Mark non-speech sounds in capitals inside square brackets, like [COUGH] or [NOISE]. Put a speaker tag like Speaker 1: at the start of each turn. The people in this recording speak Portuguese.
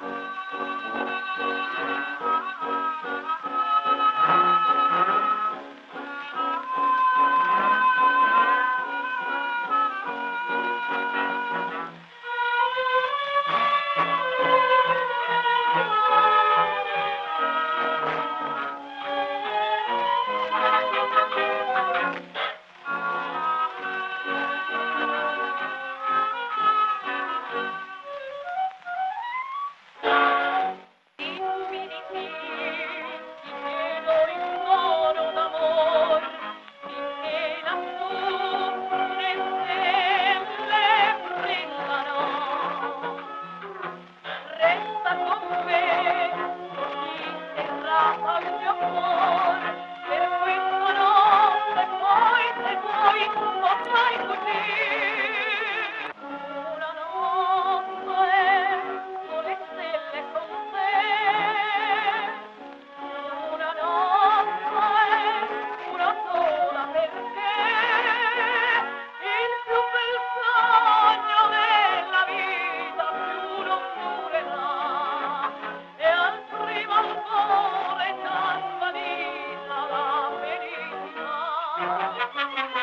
Speaker 1: Música Thank [LAUGHS] you.